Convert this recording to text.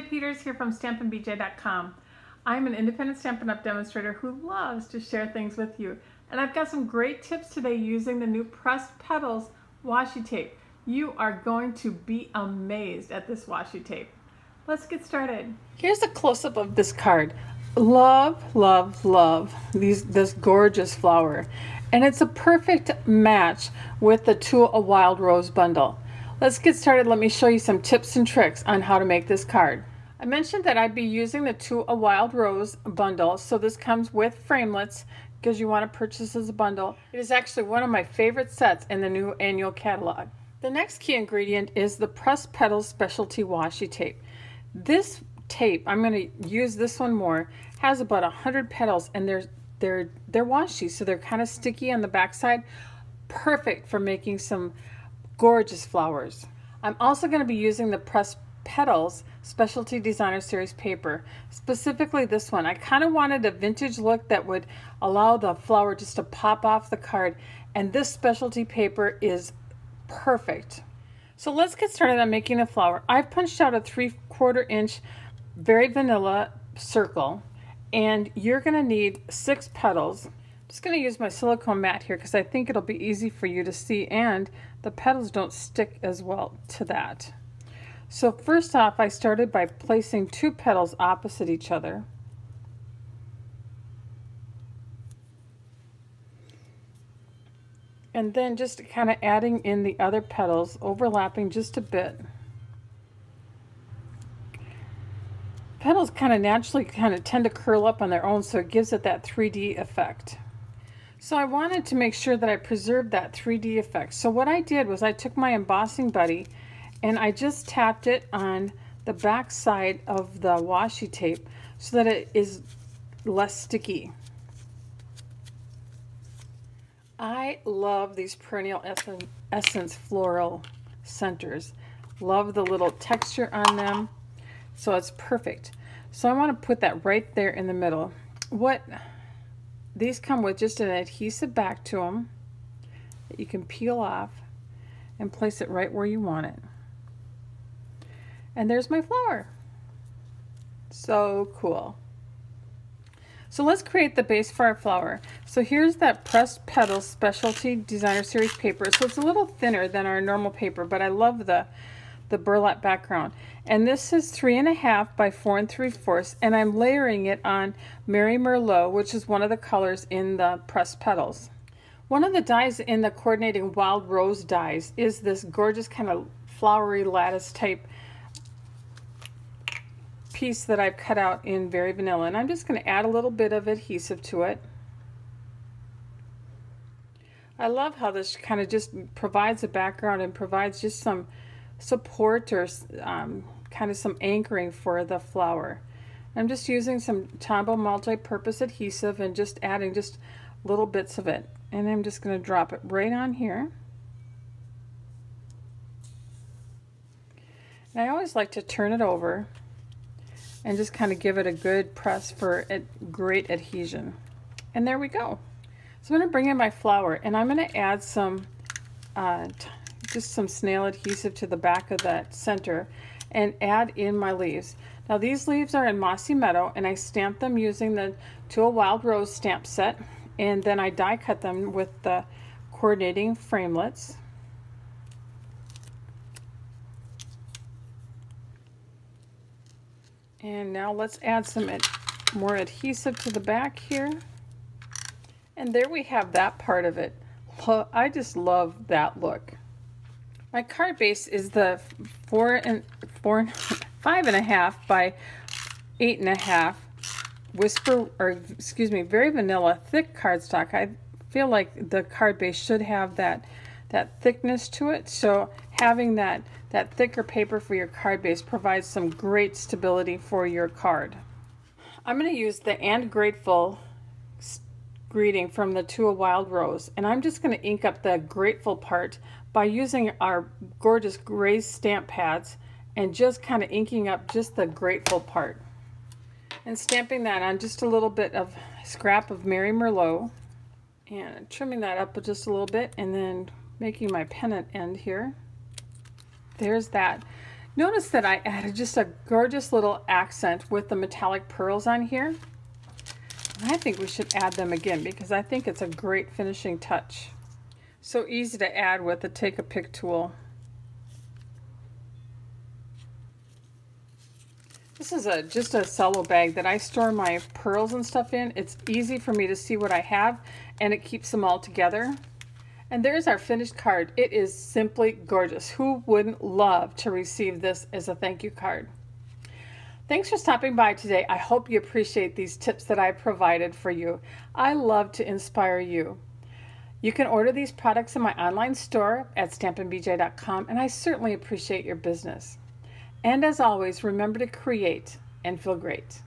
Peters here from StampinBJ.com. I'm an independent Stampin' Up! demonstrator who loves to share things with you. And I've got some great tips today using the new Pressed Petals washi tape. You are going to be amazed at this washi tape. Let's get started. Here's a close-up of this card. Love, love, love these this gorgeous flower. And it's a perfect match with the To a Wild Rose bundle. Let's get started. Let me show you some tips and tricks on how to make this card. I mentioned that I'd be using the To a Wild Rose bundle. So this comes with framelits because you want to purchase as a bundle. It is actually one of my favorite sets in the new annual catalog. The next key ingredient is the Pressed Petals Specialty Washi Tape. This tape, I'm going to use this one more, has about 100 petals and they're, they're, they're washi, so they're kind of sticky on the backside. Perfect for making some gorgeous flowers. I'm also going to be using the Pressed Petals Specialty Designer Series paper, specifically this one. I kind of wanted a vintage look that would allow the flower just to pop off the card, and this specialty paper is perfect. So let's get started on making a flower. I've punched out a three quarter inch very vanilla circle and you're gonna need six petals. Just gonna use my silicone mat here because I think it'll be easy for you to see and the petals don't stick as well to that. So first off, I started by placing two petals opposite each other. and then just kind of adding in the other petals, overlapping just a bit. Petals kind of naturally kind of tend to curl up on their own, so it gives it that 3D effect. So I wanted to make sure that I preserved that 3D effect. So what I did was I took my embossing buddy and I just tapped it on the back side of the washi tape so that it is less sticky. I love these perennial essence floral centers. Love the little texture on them. So it's perfect. So I want to put that right there in the middle. What these come with just an adhesive back to them that you can peel off and place it right where you want it. And there's my flower. So cool. So let's create the base for our flower. So here's that pressed petal specialty designer series paper. So it's a little thinner than our normal paper, but I love the the burlap background. And this is three and a half by four and three fourths, and I'm layering it on Merry Merlot, which is one of the colors in the pressed petals. One of the dies in the coordinating wild rose dies is this gorgeous kind of flowery lattice type piece that I've cut out in Very Vanilla. And I'm just going to add a little bit of adhesive to it. I love how this kind of just provides a background and provides just some support or um, kind of some anchoring for the flower. I'm just using some Tombow multi-purpose adhesive and just adding just little bits of it. And I'm just going to drop it right on here. And I always like to turn it over and just kind of give it a good press for a great adhesion. And there we go. So I'm going to bring in my flower and I'm going to add some, uh, just some snail adhesive to the back of that center and add in my leaves. Now these leaves are in Mossy Meadow and I stamped them using the To a Wild Rose stamp set and then I die cut them with the coordinating framelits. And now let's add some ad more adhesive to the back here. And there we have that part of it. I just love that look. My card base is the four and four, five and a half by eight and a half whisper, or excuse me, very vanilla thick cardstock. I feel like the card base should have that that thickness to it. So having that, that thicker paper for your card base provides some great stability for your card. I'm going to use the And Grateful greeting from the To a Wild Rose and I'm just going to ink up the grateful part by using our gorgeous gray stamp pads and just kind of inking up just the grateful part and stamping that on just a little bit of scrap of Merry Merlot and trimming that up just a little bit and then making my pennant end here. There's that. Notice that I added just a gorgeous little accent with the metallic pearls on here. I think we should add them again because I think it's a great finishing touch. So easy to add with the Take a Pick tool. This is a just a cello bag that I store my pearls and stuff in. It's easy for me to see what I have and it keeps them all together. And there's our finished card. It is simply gorgeous. Who wouldn't love to receive this as a thank you card? Thanks for stopping by today. I hope you appreciate these tips that I provided for you. I love to inspire you. You can order these products in my online store at stampinbj.com and I certainly appreciate your business. And as always, remember to create and feel great.